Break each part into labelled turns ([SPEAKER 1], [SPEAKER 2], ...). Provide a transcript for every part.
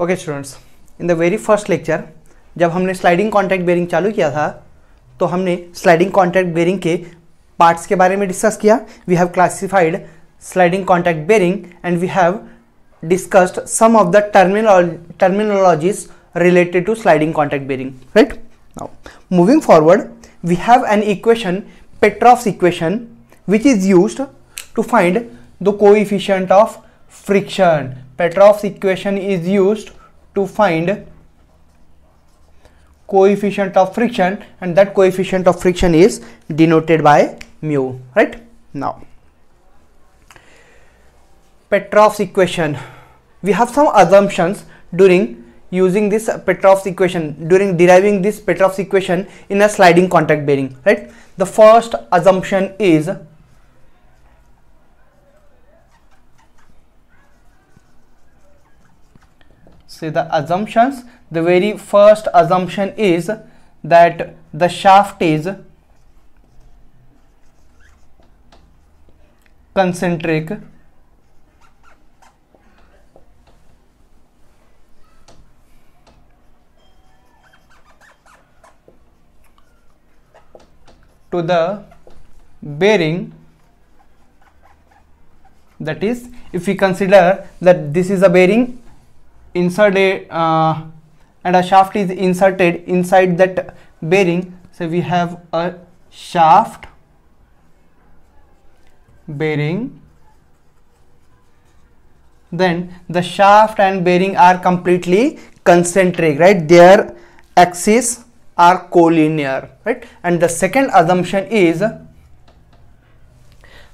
[SPEAKER 1] Okay students in the very first lecture जब हमने sliding contact bearing चालू किया था तो हमने स्लाइडिंग कॉन्टैक्ट बेरिंग के पार्ट्स के बारे में डिस्कस किया। We have classified sliding contact bearing and we have discussed some of the terminology terminologies related to sliding contact bearing right now moving forward we have an equation Petroff's equation which is use to find the coefficient of friction Petroff's equation is used to find coefficient of friction and that coefficient of friction is denoted by mu right now Petroff's equation. We have some assumptions during using this Petroff's equation, during deriving this Petroff's equation in a sliding contact bearing, right? The first assumption is say the assumptions the very first assumption is that the shaft is concentric. To the bearing that is if we consider that this is a bearing inserted uh, and a shaft is inserted inside that bearing. So we have a shaft bearing. Then the shaft and bearing are completely concentric right? Their axis are collinear right? And the second assumption is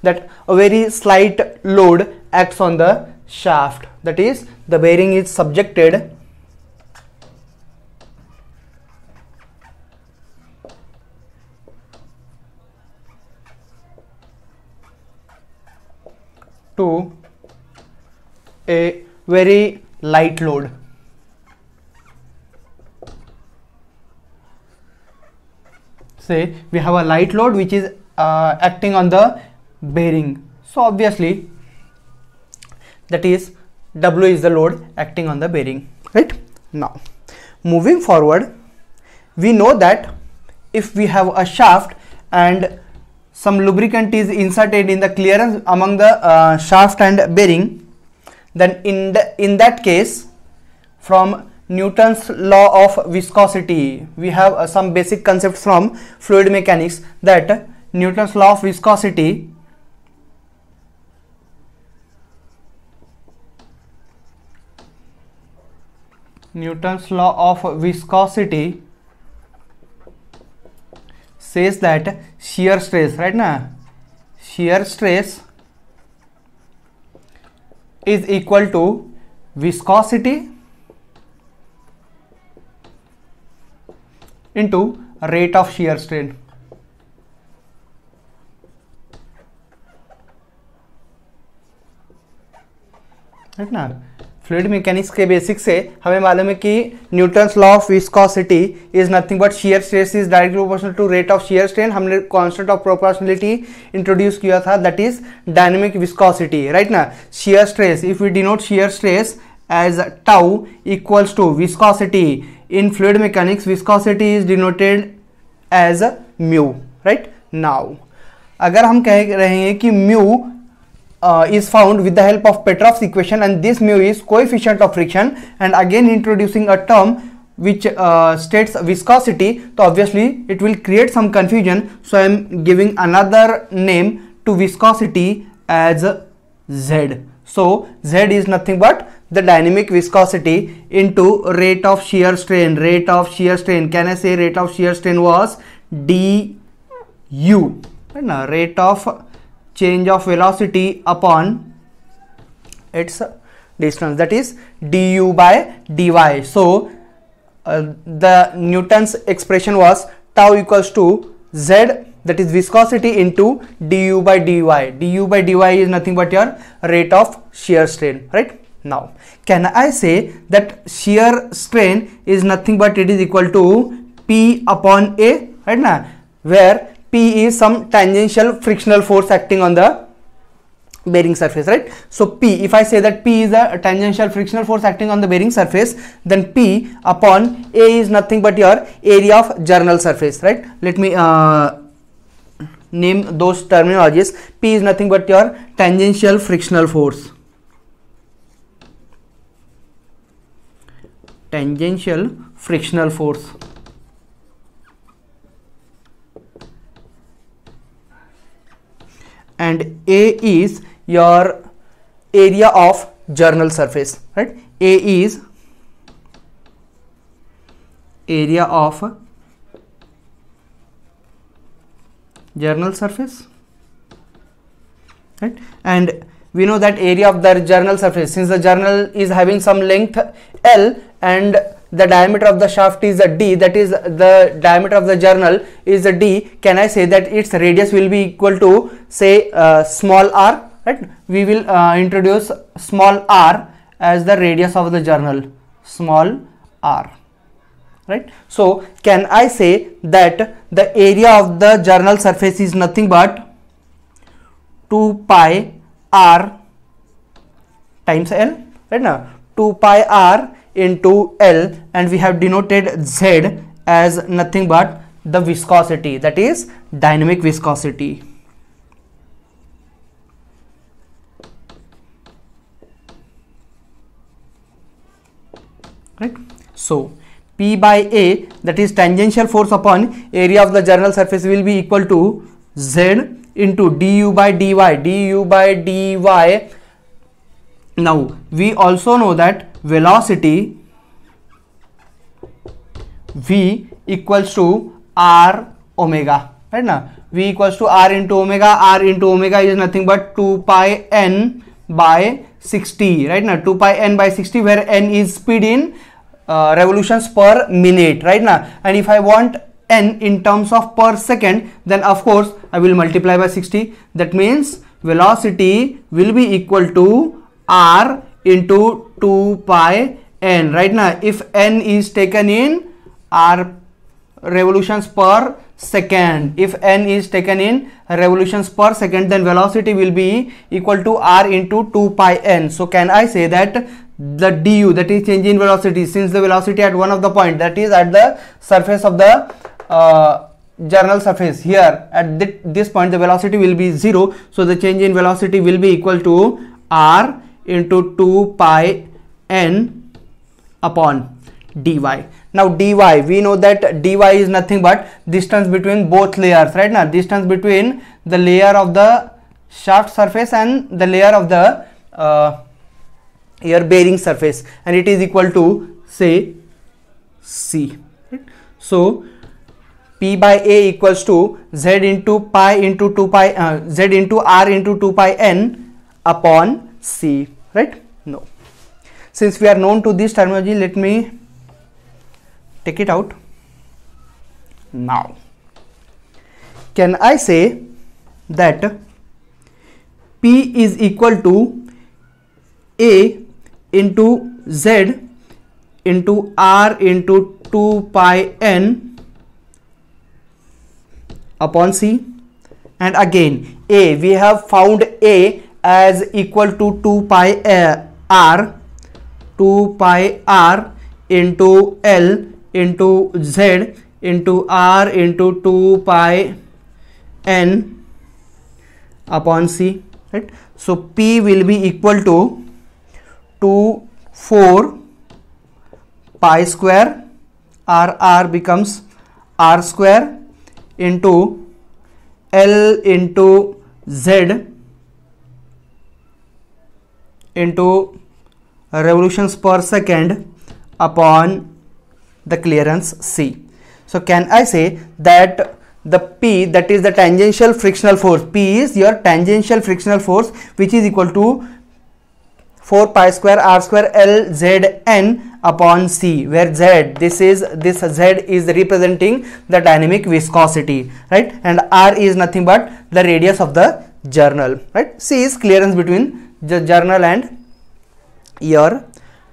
[SPEAKER 1] that a very slight load acts on the shaft. That is the bearing is subjected to a very light load. Say we have a light load which is uh, acting on the bearing. So obviously that is w is the load acting on the bearing right now moving forward we know that if we have a shaft and some lubricant is inserted in the clearance among the uh, shaft and bearing then in the in that case from Newton's law of viscosity. We have uh, some basic concepts from fluid mechanics that Newton's law of viscosity Newton's law of viscosity says that shear stress right now shear stress is equal to viscosity into rate of shear strain. right ना fluid mechanics के basic से हमें मालूम है कि Newton's law of viscosity is nothing but shear stress is directly proportional to rate of shear strain. हमने constant of proportionality introduce किया था that is dynamic viscosity right ना? Shear stress if we denote shear stress as tau equals to viscosity, in fluid mechanics viscosity is denoted as mu right now अगर हम कह रहे हैं कि mu uh, is found with the help of Petroff's equation and this mu is coefficient of friction and again introducing a term which uh, states viscosity. So obviously it will create some confusion. So I am giving another name to viscosity as Z. So Z is nothing but the dynamic viscosity into rate of shear strain. Rate of shear strain. Can i say rate of shear strain was du now rate of change of velocity upon its distance. That is du by dy. So uh, the newton's expression was tau equals to z that is viscosity into du by dy. Du by dy is nothing but your rate of shear strain right? Now can i say that shear strain is nothing but it is equal to p upon a right now where p is some tangential frictional force acting on the bearing surface right? So p if i say that p is a tangential frictional force acting on the bearing surface then p upon a is nothing but your area of journal surface right? Let me uh, name those terminologies. P is nothing but your tangential frictional force. Tangential frictional force and a is your area of journal surface right? A is area of journal surface right? And we know that area of the journal surface since the journal is having some length l and the diameter of the shaft is a d that is the diameter of the journal is a d. Can i say that its radius will be equal to say uh, small r right? We will uh, introduce small r as the radius of the journal small r right? So can i say that the area of the journal surface is nothing but 2 pi r times l right? Now 2 pi r into l and we have denoted z as nothing but the viscosity that is dynamic viscosity. Right so p by a that is tangential force upon area of the journal surface will be equal to z into du by dy du by dy now we also know that velocity v equals to r omega right now v equals to r into omega r into omega is nothing but 2 pi n by 60 right now 2 pi n by 60 where n is speed in uh, revolutions per minute right now and if I want n in terms of per second then of course I will multiply by 60 that means velocity will be equal to r into 2 pi n. Right now if n is taken in r revolutions per second. If n is taken in revolutions per second then velocity will be equal to r into 2 pi n. So can i say that the du that is change in velocity since the velocity at one of the point that is at the surface of the uh, journal surface here at th this point the velocity will be 0 so the change in velocity will be equal to r into 2 pi n upon dy. Now dy we know that dy is nothing but distance between both layers right now? Distance between the layer of the shaft surface and the layer of the uh, your bearing surface and it is equal to say C. So P by A equals to Z into pi into 2 pi uh, Z into R into 2 pi N upon C right? No. Since we are known to this terminology let me take it out now. Can I say that P is equal to A into z into r into 2 pi n upon c? And again a we have found a as equal to 2 pi uh, r 2 pi r into l into z into r into 2 pi n upon c right? So p will be equal to 2 4 pi square r r becomes r square into l into z into revolutions per second upon the clearance c. So can i say that the p that is the tangential frictional force p is your tangential frictional force which is equal to 4 pi square r square L Z N upon C where Z this is this Z is representing the dynamic viscosity right? And R is nothing but the radius of the journal right? C is clearance between journal and your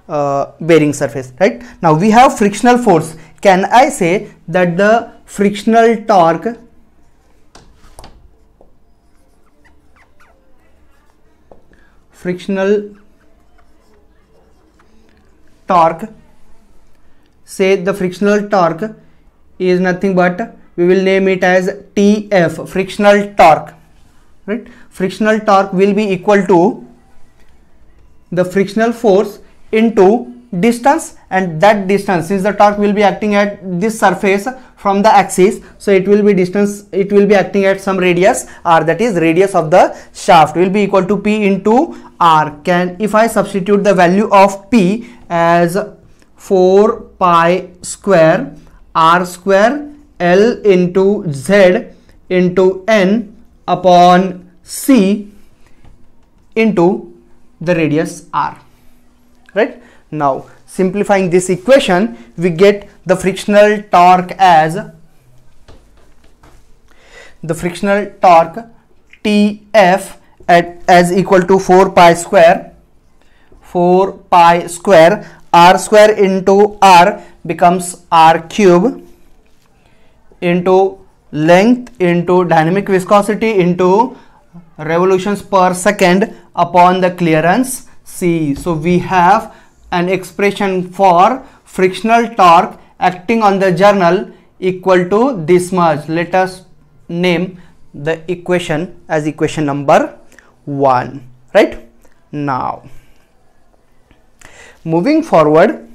[SPEAKER 1] uh, bearing surface right? Now we have frictional force. Can I say that the frictional torque frictional torque say the frictional torque is nothing but we will name it as tf frictional torque right? Frictional torque will be equal to the frictional force into distance and that distance since the torque will be acting at this surface from the axis so it will be distance it will be acting at some radius r that is radius of the shaft will be equal to p into r. Can if i substitute the value of p as 4 pi square r square l into z into n upon c into the radius r right? Now simplifying this equation we get the frictional torque as the frictional torque Tf at as equal to 4 pi square 4 pi square r square into r becomes r cube into length into dynamic viscosity into revolutions per second upon the clearance. C so we have an expression for frictional torque acting on the journal equal to this much. Let us name the equation as equation number 1 right? Now moving forward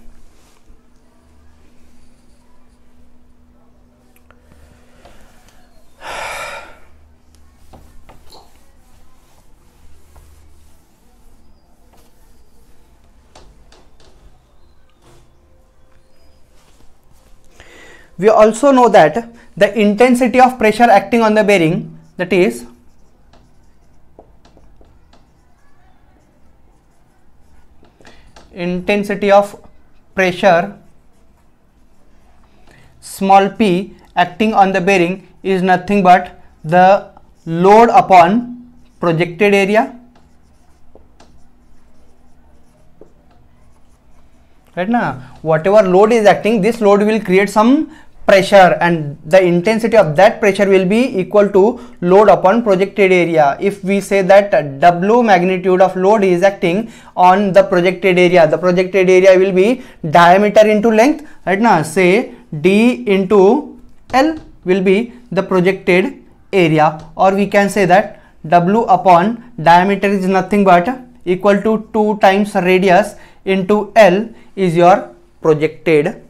[SPEAKER 1] we also know that the intensity of pressure acting on the bearing that is intensity of pressure small p acting on the bearing is nothing but the load upon projected area. Right now whatever load is acting this load will create some pressure and the intensity of that pressure will be equal to load upon projected area. If we say that w magnitude of load is acting on the projected area the projected area will be diameter into length right now say d into l will be the projected area. Or we can say that w upon diameter is nothing but equal to 2 times radius into l is your projected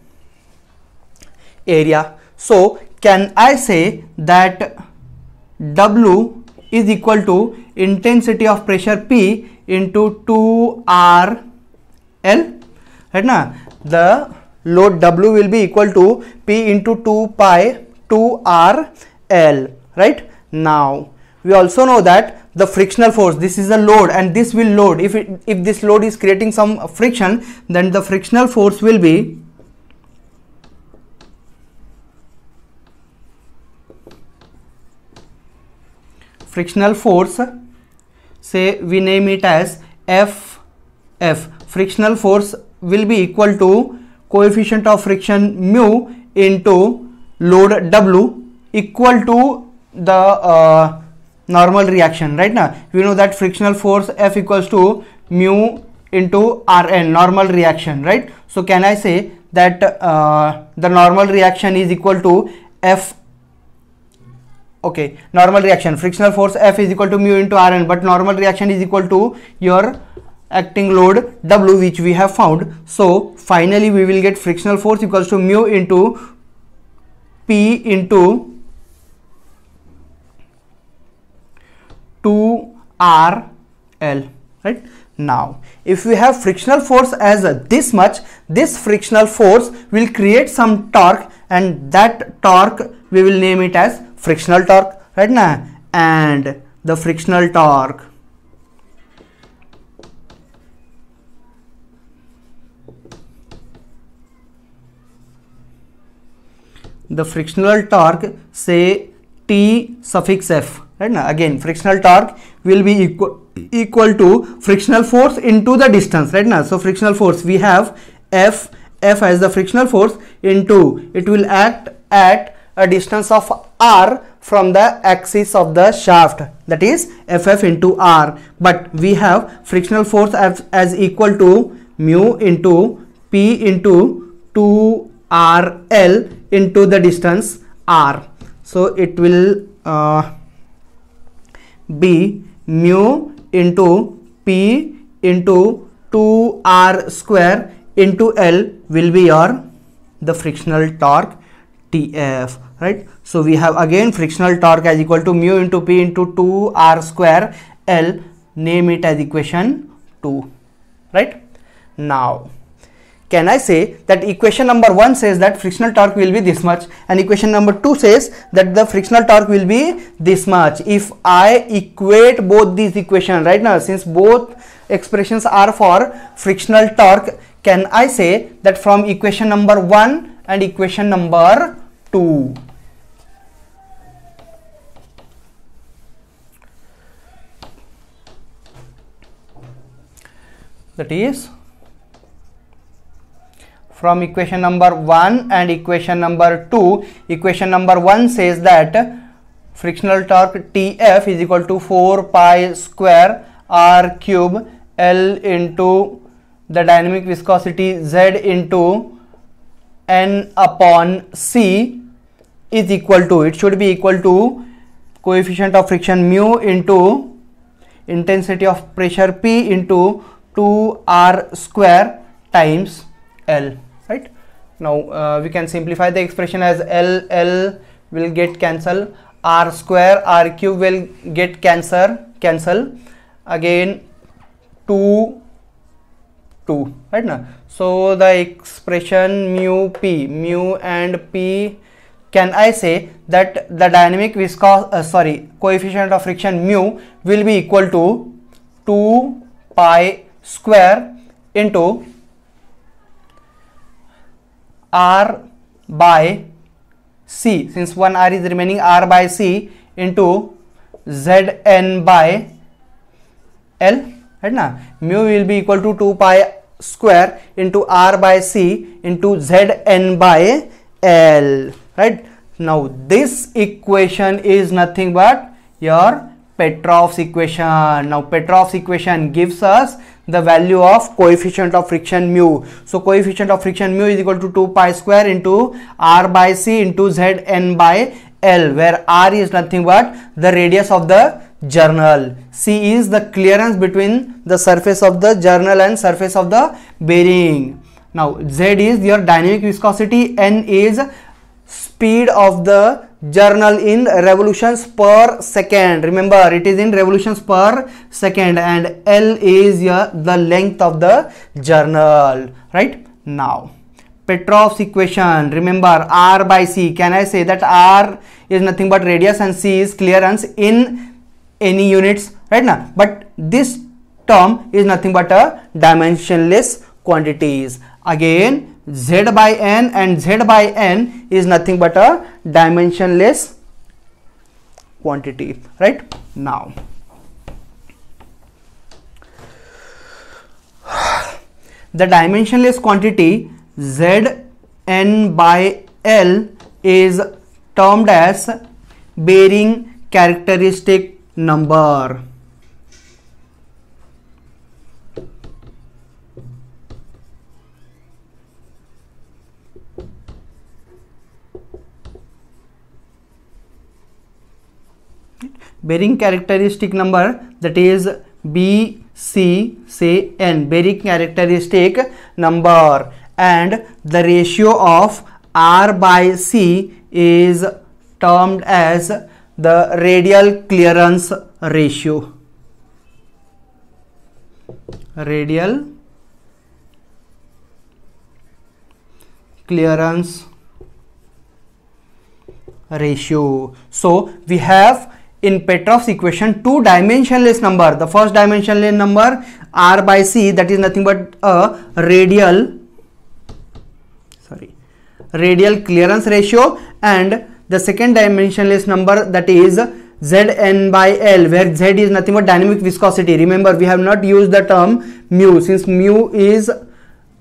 [SPEAKER 1] area. So can I say that W is equal to intensity of pressure P into 2RL right now the load W will be equal to P into 2 pi 2RL right? Now we also know that the frictional force this is a load and this will load. If it, if this load is creating some friction then the frictional force will be frictional force say we name it as F F. Frictional force will be equal to coefficient of friction mu into load W equal to the uh, normal reaction right now we know that frictional force F equals to mu into Rn normal reaction right? So can I say that uh, the normal reaction is equal to F okay normal reaction. Frictional force F is equal to mu into Rn but normal reaction is equal to your acting load W which we have found. So finally we will get frictional force equals to mu into P into 2RL right? Now if we have frictional force as this much this frictional force will create some torque and that torque we will name it as frictional torque right now and the frictional torque. The frictional torque say T suffix F right now again frictional torque will be equal equal to frictional force into the distance right now so frictional force we have F F as the frictional force into it will act at a distance of r from the axis of the shaft that is ff into r. But we have frictional force as, as equal to mu into p into 2rl into the distance r. So it will uh, be mu into p into 2r square into l will be your the frictional torque tf right? So we have again frictional torque as equal to mu into p into 2r square l. Name it as equation 2 right? Now can I say that equation number 1 says that frictional torque will be this much and equation number 2 says that the frictional torque will be this much? If I equate both these equations right now since both expressions are for frictional torque can I say that from equation number 1 and equation number 2 that is from equation number 1 and equation number 2 equation number 1 says that frictional torque tf is equal to 4 pi square r cube l into the dynamic viscosity z into n upon c is equal to it should be equal to coefficient of friction mu into intensity of pressure p into 2 r square times l right? Now uh, we can simplify the expression as L L will get cancel R square R cube will get cancel, cancel. Again 2 2 right now? So the expression mu p mu and p can I say that the dynamic viscous uh, sorry coefficient of friction mu will be equal to 2 pi square into r by c. Since one r is remaining r by c into zn by l right now mu will be equal to 2 pi square into r by c into zn by l right? Now this equation is nothing but your Petroff's equation. Now Petroff's equation gives us the value of coefficient of friction mu. So coefficient of friction mu is equal to 2 pi square into r by c into z n by l where r is nothing but the radius of the journal. C is the clearance between the surface of the journal and surface of the bearing. Now Z is your dynamic viscosity, N is speed of the journal in revolutions per second. Remember it is in revolutions per second and L is uh, the length of the journal. Right? Now Petroff's equation. Remember R by C. Can I say that R is nothing but radius and C is clearance in any units? Right now? But this term is nothing but a dimensionless quantities. Again z by n and z by n is nothing but a dimensionless quantity right? Now the dimensionless quantity z n by l is termed as bearing characteristic number bearing characteristic number that is B C say N. Bearing characteristic number. And the ratio of R by C is termed as the radial clearance ratio. Radial clearance ratio. So we have in Petroff's equation two dimensionless number. The first dimensionless number r by c that is nothing but a radial sorry radial clearance ratio. And the second dimensionless number that is zn by l where z is nothing but dynamic viscosity. Remember we have not used the term mu since mu is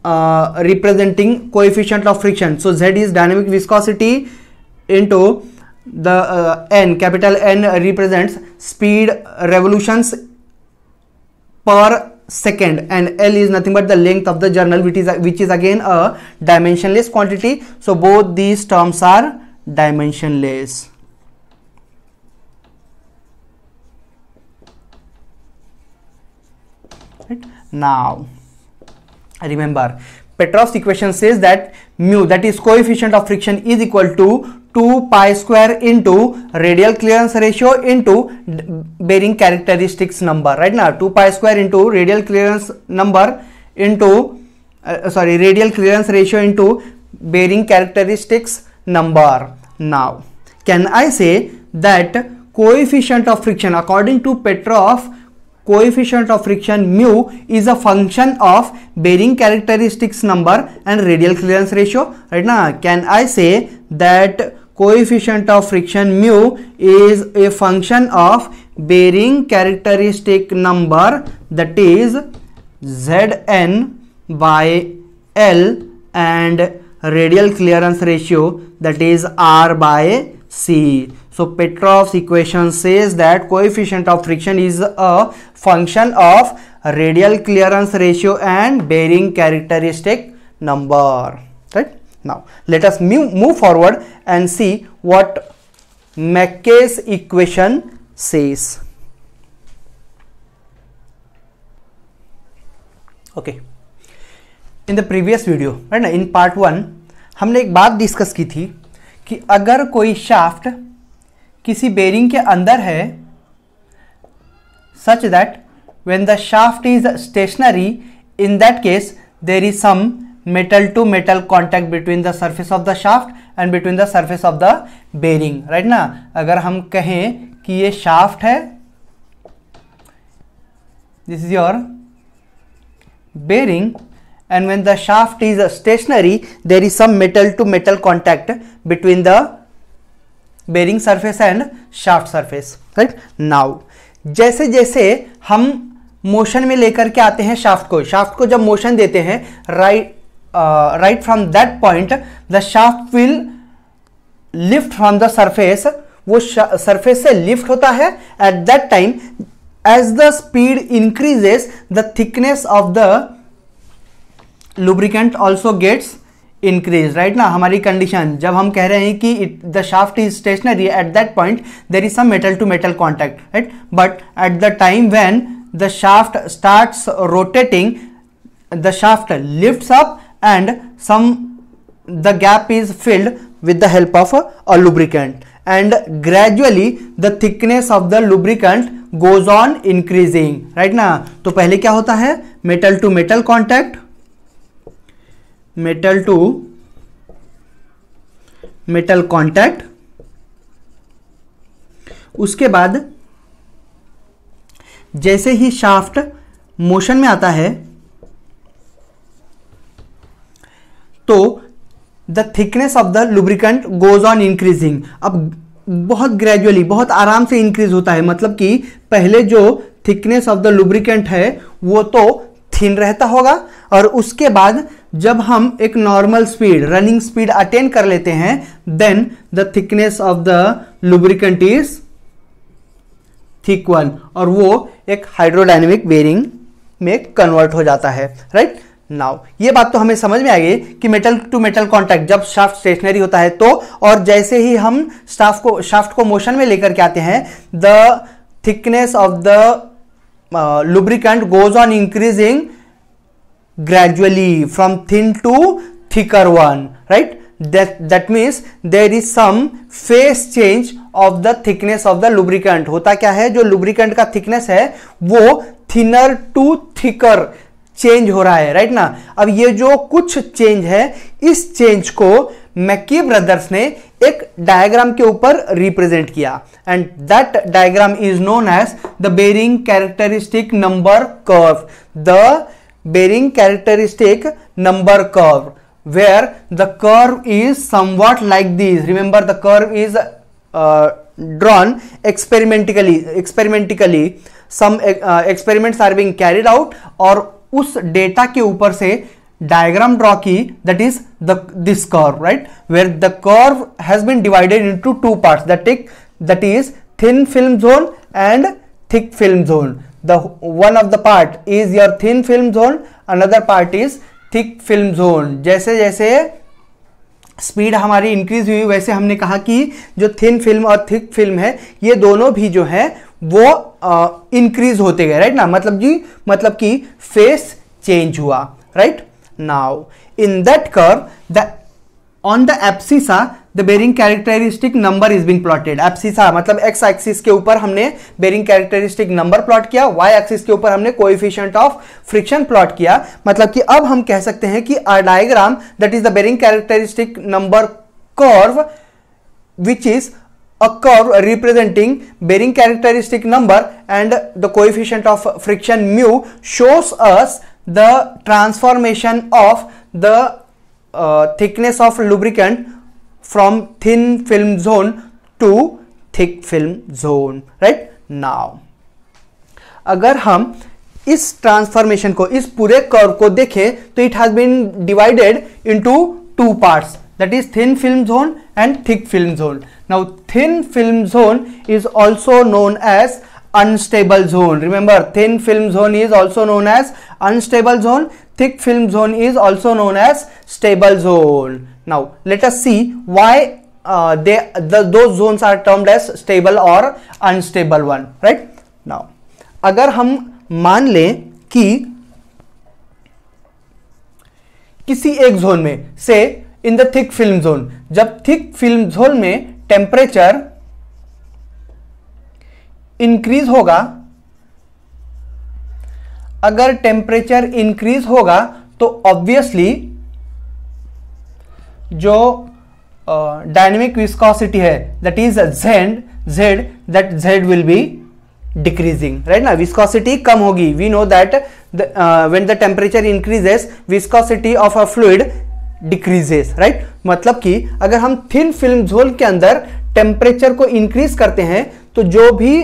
[SPEAKER 1] uh, representing coefficient of friction. So z is dynamic viscosity into the uh, n capital n represents speed revolutions per second. And l is nothing but the length of the journal which is which is again a dimensionless quantity. So both these terms are dimensionless. Right? Now remember Petroff's equation says that mu that is coefficient of friction is equal to 2 pi square into radial clearance ratio into bearing characteristics number. Right now 2 pi square into radial clearance number into uh, sorry radial clearance ratio into bearing characteristics number. Now can I say that coefficient of friction according to Petroff coefficient of friction mu is a function of bearing characteristics number and radial clearance ratio? Right now can i say that coefficient of friction mu is a function of bearing characteristic number that is zn by l and radial clearance ratio that is r by c so Petroff's equation says that coefficient of friction is a function of radial clearance ratio and bearing characteristic number. now let us move forward and see what Mackay's equation says okay in the previous video है ना in part one हमने एक बात discuss की थी कि अगर कोई शाफ्ट किसी बेरिंग के अंदर है such that when the shaft is stationary in that case there is some metal to metal contact between the surface of the shaft and between the surface of the bearing right na agar hum kahe ki ye shaft hai this is your bearing and when the shaft is stationary there is some metal to metal contact between the bearing surface and shaft surface right now जैसे जैसे हम motion में लेकर के आते हैं shaft को shaft को जब मोशन देते हैं right right from that point the shaft will lift from the surface वो सरफेस से लिफ्ट होता है. At that time as the speed increases the thickness of the lubricant also gets increase right ना हमारी condition जब हम कह रहे हैं कि the shaft is stationary at that point there is some metal to metal contact right but at the time when the shaft start rotating the shaft lift up and some the gap is filled with the help of a lubricant and gradually the thickness of the lubricant goes on increasing right ना तो पहले क्या होता है metal to metal contact metal to metal contact उसके बाद जैसे ही shaft motion में आता है तो the thickness of the lubricant goes on increasing अब बहुत ग्रेजुअली बहुत आराम से इंक्रीज होता है। मतलब कि पहले जो थिकनेस ऑफ़ द लुब्रिकेंट है, वो तो थिन रहता होगा। और उसके बाद जब हम एक normal speed running speed attain कर लेते हैं then the thickness of the lubricant is thick one और वो एक हाइड्रोडाइनमिक बेरिंग में कन्वर्ट हो जाता है। राइट नाउ ये बात तो हमें समझ में आ गई कि मेटल टू मेटल कॉन्टैक्ट जब शाफ्ट स्टेशनरी होता है तो और जैसे ही हम स्टाफ को शाफ्ट को मोशन में लेकर के आते हैं the thickness of the lubricant goes on increasing gradually from thin to thicker one right that means there is some phase change of the thickness of the lubricant होता क्या है? जो लुब्रिकेंट का थिकनेस है, वो थिनर टू थिकर चेंज हो रहा है राइट ना? अब ये जो कुछ चेंज है, इस चेंज को मैकी ब्रदर्स ने एक डायग्राम के ऊपर रिप्रेजेंट किया। And that diagram is known as the bearing characteristic number curve the bearing characteristic number curve where the curve is somewhat like this remember the curve is drawn experimentally experimentally some experiments are being carried out और उस data के ऊपर से diagram draw की that is the this curve right where the curve has been divided into two parts the thick that is thin film zone and thick film zone the one of the part is your thin film zone another part is thick film zone जैसे जैसे speed हमारी increase हुई, वैसे हमने कहा कि जो thin film और थिक फ़िल्म है, ये दोनों भी जो है वो इंक्रीज होते गए राइट ना? मतलब जी मतलब कि फेस चेंज हुआ right now in that curve the on the abscissa the bearing characteristic number is being plotted abscissa मतलब एक्स एक्सिस के ऊपर हमने बेरिंग कैरेक्टरिस्टिक नंबर प्लॉट किया वाई एक्सिस के ऊपर हमने कोएफिशिएंट ऑफ़ फ्रिक्शन प्लॉट किया। मतलब कि अब हम कह सकते हैं कि a diagram that is the bearing characteristic number curve which is a curve representing bearing characteristic number and the coefficient of friction mu shows us the transformation of the uh, thickness of lubricant from thin film zone to thick film zone right now अगर हम इस transformation को इस पूरे curve को देखें तो it has been divided into two parts that is thin film zone and thick film zone now thin film zone is also known as unstable zone remember thin film zone is also known as unstable zone thick film zone is also known as stable zone now let us see why uh, they the, those zones are termed as stable or unstable one right now अगर हम मान लें कि किसी एक zone में से in the thick film zone जब थिक फ़िल्म जोन में टेम्परेचर इंक्रीज होगा, अगर टेम्परेचर इंक्रीज होगा तो ऑब्वियसली जो डायनेमिक विस्कोसिटी है that is Z Z that Z will be decreasing right ना? विस्कोसिटी कम होगी. We know that when the temperature increases viscosity of a fluid decreases right मतलब कि अगर हम थिन फ़िल्म झोल के अंदर टेम्परेचर को इंक्रीज करते हैं तो जो भी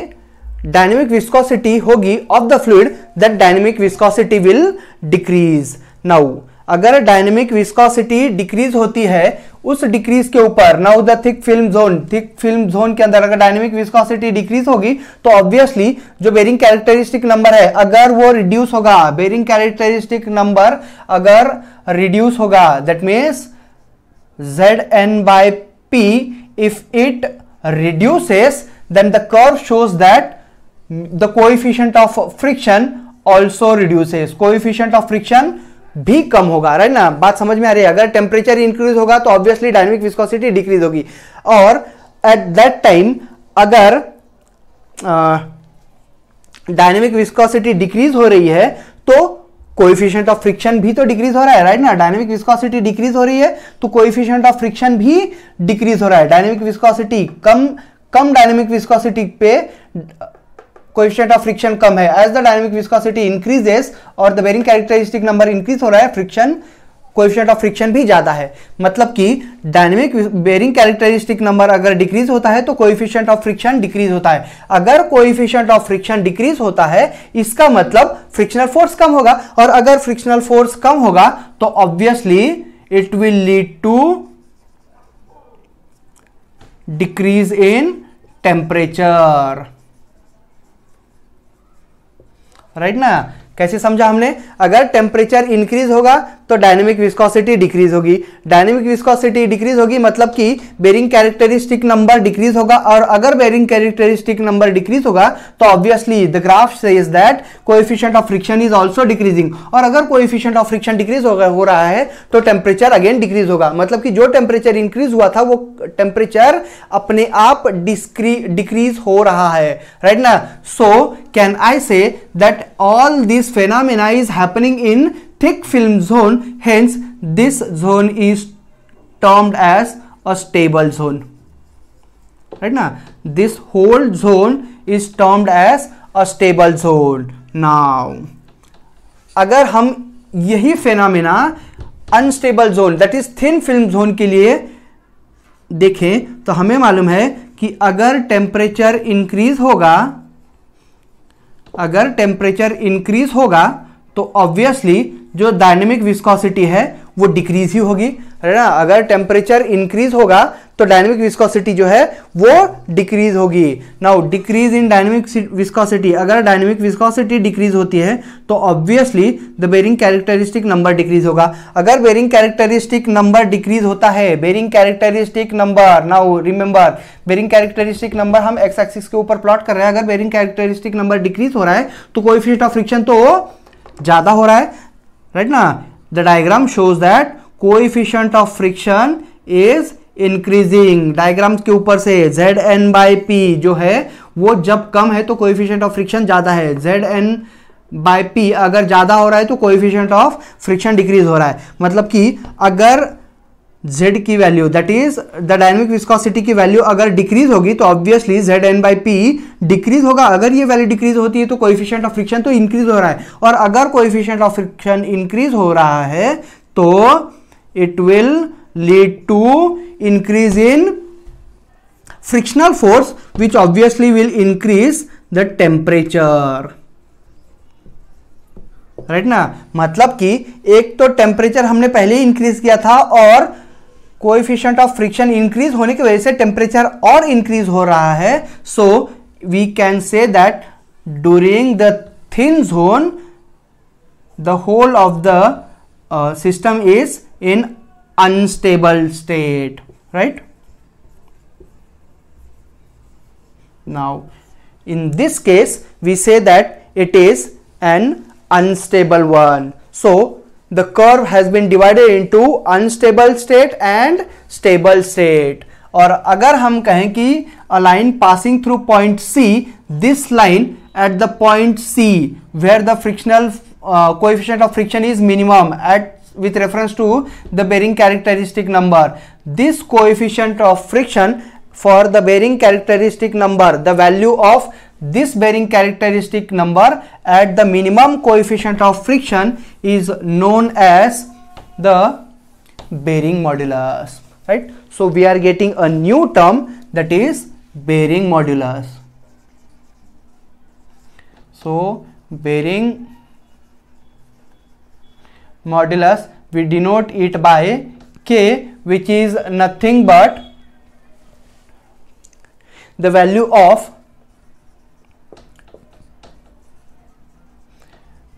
[SPEAKER 1] डायनेमिक विस्कोसिटी होगी of the fluid that dynamic viscosity will decrease now अगर डायनेमिक विस्कोसिटी डिक्रीज होती है, उस डिक्रीज के ऊपर now the thick film zone thick film zone के अंदर अगर डायनेमिक विस्कोसिटी डिक्रीज होगी तो ऑब्वियसली जो बेरिंग कैरेक्टरिस्टिक नंबर है, अगर वो रिड्यूस होगा बेरिंग कैरेक्टरिस्टिक नंबर अगर रिड्यूस होगा that means Z N by P if it reduces then the curve shows that the coefficient of friction also reduces coefficient of friction भी कम होगा right ना? बात समझ में आ रही है? अगर टेम्परेचर इंक्रीज होगा तो ऑब्वियसली डायनेमिक विस्कोसिटी डिक्रीज होगी। और एट दैट टाइम अगर डायनेमिक विस्कोसिटी डिक्रीज हो रही है तो कोएफिशिएंट ऑफ़ फ्रिक्शन भी तो डिक्रीज हो रहा है राइट ना? डायनेमिक विस्कोसिटी डिक्रीज हो रही है तो कोएफिशिएंट ऑफ़ फ्रिक्शन भी डिक्रीज हो रहा है। डायनेमिक विस्कोसिटी कम कम डायनेमिक विस्कोसिटी पे कोएफिशिएंट ऑफ़ फ्रिक्शन कम है. As the dynamic viscosity increases और the bearing characteristic number increase हो रहा है फ्रिक्शन कोएफिशिएंट ऑफ़ फ्रिक्शन भी ज़्यादा है. मतलब कि डायनेमिक बेरिंग कैरेक्टरिस्टिक नंबर अगर डिक्रीज होता है तो कोएफिशिएंट ऑफ़ फ्रिक्शन डिक्रीज होता है. अगर कोएफिशिएंट ऑफ़ फ्रिक्शन डिक्रीज होता है, इसका मतलब फ्रिक्शनल फोर्स कम होगा. और अगर फ्रिक्शनल फोर्स कम होगा तो obviously it will lead to decrease in temperature right ना? कैसे समझा हमने? अगर टेम्परेचर इंक्रीज होगा तो डायनेमिक विस्कोसिटी डिक्रीज होगी। डायनेमिक विस्कोसिटी डिक्रीज होगी मतलब कि बेरिंग कैरेक्टरिस्टिक नंबर डिक्रीज होगा और अगर बेरिंग कैरेक्टरिस्टिक नंबर डिक्रीज होगा तो obviously the graph says that coefficient of friction is also decreasing और अगर कोएफिशिएंट ऑफ़ फ्रिक्शन डिक्रीज हो रहा है तो टेम्परेचर अगेन डिक्रीज होगा। मतलब कि जो टेम्परेचर इंक्रीज हुआ था, वो टेम्परेचर अपने आप डिक्रीज हो रहा है। राइट ना? So can I say that all this phenomena is happening in thick film zone hence this zone is termed as a stable zone right now this whole zone is termed as a stable zone now अगर हम यही phenomena unstable zone that is thin film zone के लिए देखें तो हमें मालूम है कि अगर टेम्परेचर इंक्रीज होगा अगर टेम्परेचर इंक्रीज होगा तो ऑब्वियसली जो डायनेमिक विस्कोसिटी है, वो डिक्रीज ही होगी। है ना? अगर टेम्परेचर इंक्रीज होगा तो डायनेमिक विस्कोसिटी जो है, वो डिक्रीज होगी। Now decrease in dynamic viscosity अगर डायनेमिक विस्कोसिटी डिक्रीज होती है तो obviously the bearing characteristic number decrease होगा। अगर बेरिंग कैरेक्टरिस्टिक नंबर डिक्रीज होता है bearing characteristic number now remember bearing characteristic number हम एक्स एक्सिस के ऊपर प्लॉट कर रहे हैं। अगर बेरिंग कैरेक्टरिस्टिक नंबर डिक्रीज हो रहा है तो कोई ऑफ़ फ्रिक्शन तो ज़्यादा हो रहा है। राइट ना? The diagram shows that coefficient of friction is increasing diagram के ऊपर से जेड एन बाई पी जो है, वो जब कम है तो कोइफिशियंट ऑफ़ फ्रिक्शन ज़्यादा है। जेड एन बाई पी अगर ज़्यादा हो रहा है तो कोइफिशियंट ऑफ़ फ्रिक्शन डिक्रीज हो रहा है। मतलब कि अगर z की value that is the dynamic viscosity की वैल्यू अगर डिक्रीज होगी तो obviously Z N by P decrease होगा। अगर ये वैल्यू डिक्रीज होती है तो कोइफिशियंट ऑफ़ फ्रिक्शन तो इंक्रीज हो रहा है। और अगर कोइफिशियंट ऑफ़ फ्रिक्शन इंक्रीज हो रहा है तो it will lead to increase in frictional force, which obviously will increase the temperature right ना? मतलब कि एक तो टेम्परेचर हमने पहले ही इंक्रीज किया था, और कोएफिशिएंट ऑफ़ फ्रिक्शन इंक्रीज होने की वजह से टेम्परेचर और इंक्रीज हो रहा है। So we can say that during the thin zone the whole of the system is in unstable state, right? Now, in this case, we say that it is an unstable one. So the curve has been divided into unstable state and stable state और अगर हम कहें कि a line passing through point C this line at the point C where the frictional uh, coefficient of friction is minimum at with reference to the bearing characteristic number. This coefficient of friction for the bearing characteristic number, the value of this bearing characteristic number at the minimum coefficient of friction is known as the bearing modulus, right? So, we are getting a new term that is bearing modulus. So, bearing modulus we denote it by k which is nothing but the value of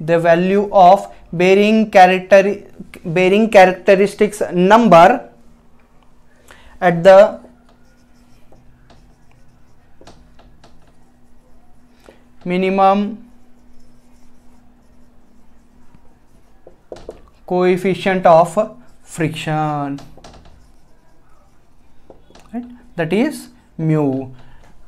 [SPEAKER 1] the value of bearing character bearing characteristics number at the minimum coefficient of friction. Right? That is mu.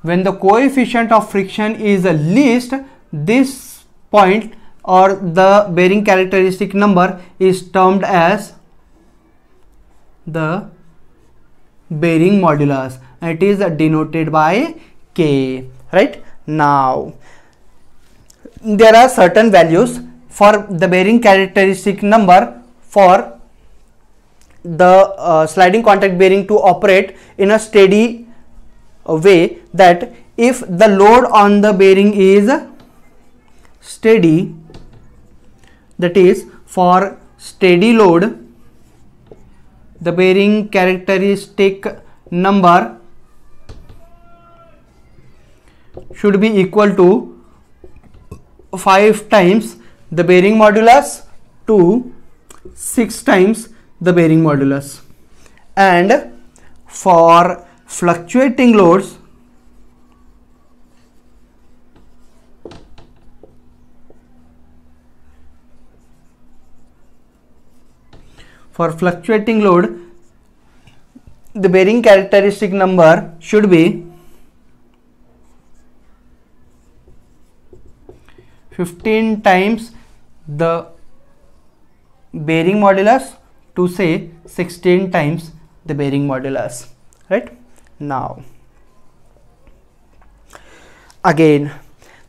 [SPEAKER 1] When the coefficient of friction is least this point or the bearing characteristic number is termed as the bearing modulus. It is denoted by k right? Now there are certain values for the bearing characteristic number for the uh, sliding contact bearing to operate in a steady way that if the load on the bearing is steady that is for steady load the bearing characteristic number should be equal to 5 times the bearing modulus to 6 times the bearing modulus. And for fluctuating loads for fluctuating load the bearing characteristic number should be 15 times the bearing modulus to say 16 times the bearing modulus right now again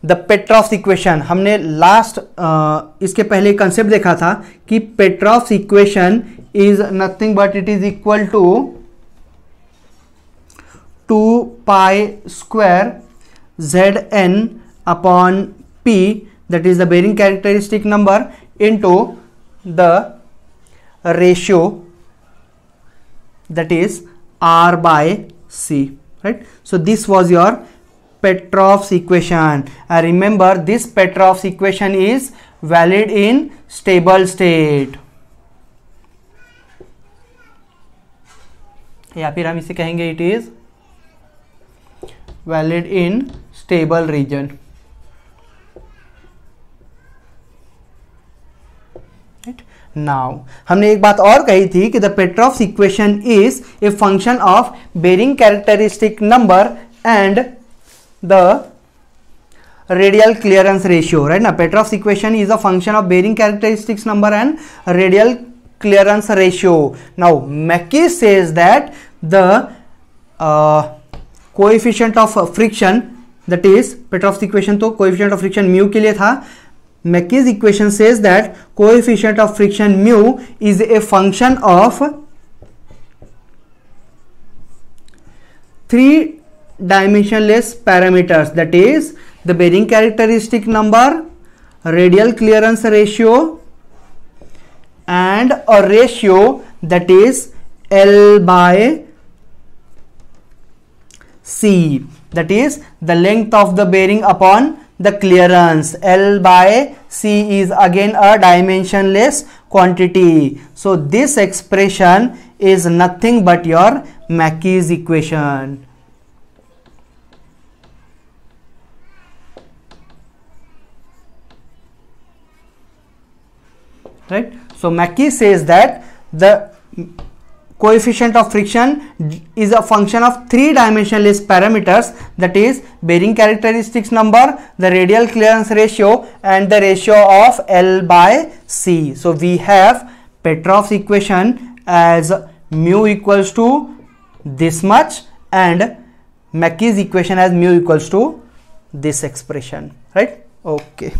[SPEAKER 1] the Petroff's equation हमने last इसके पहले concept देखा था कि Petroff's equation is nothing but it is equal to 2 pi square zn upon p that is the bearing characteristic number into the ratio that is r by c right? So this was your Petroff's equation. I remember this Petroff's equation is valid in stable state. या फिर हम इसे कहेंगे it is valid in stable region now हमने एक बात और कही थी कि the Petroff equation is a function of bearing characteristic number and the radial clearance ratio right ना Petroff equation is a function of bearing characteristics number and radial clearance ratio now Mackay says that the uh, coefficient of friction that is Petroff equation तो coefficient of friction mu के लिए था। Mackay's equation says that coefficient of friction mu is a function of three dimensionless parameters that is the bearing characteristic number radial clearance ratio and a ratio that is L by C that is the length of the bearing upon the clearance L by C is again a dimensionless quantity. So this expression is nothing but your McKee's equation. Right. So McKee says that the coefficient of friction is a function of three dimensionless parameters that is bearing characteristics number the radial clearance ratio and the ratio of L by C. So we have Petroff's equation as mu equals to this much and McKee's equation as mu equals to this expression right okay